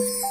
you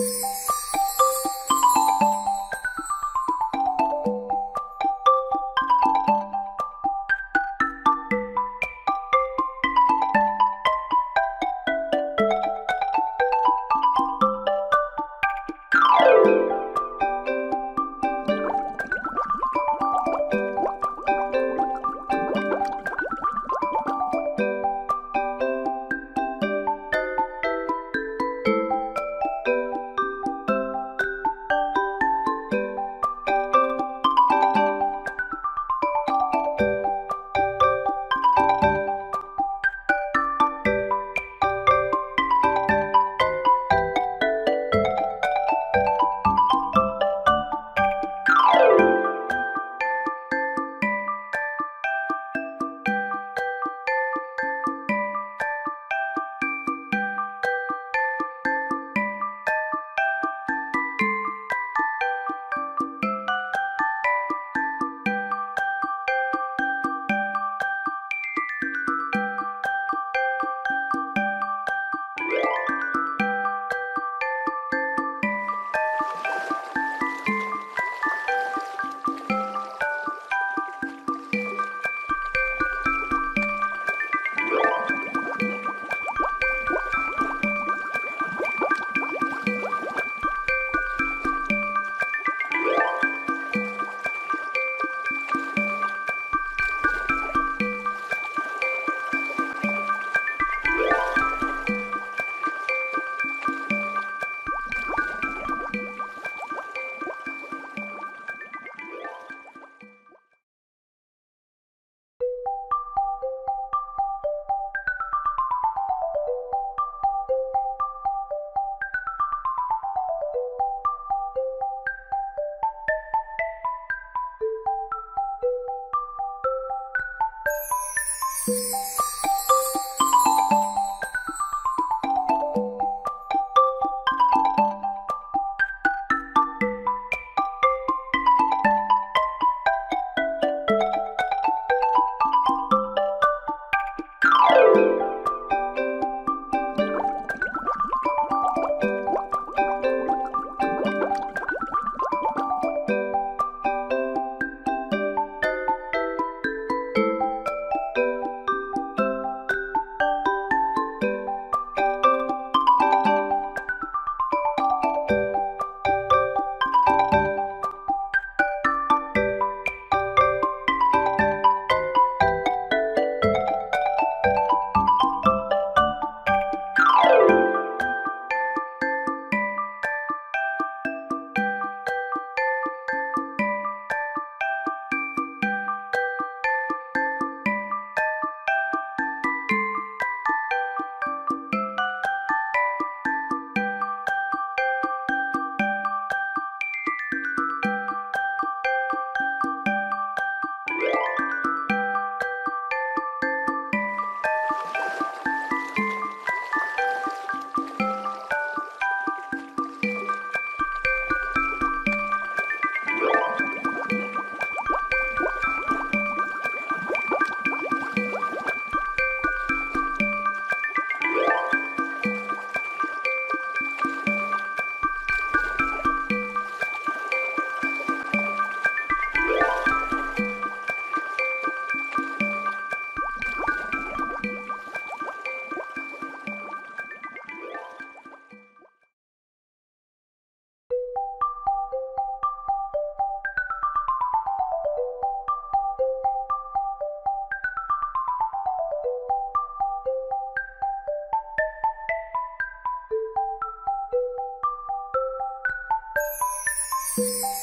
you you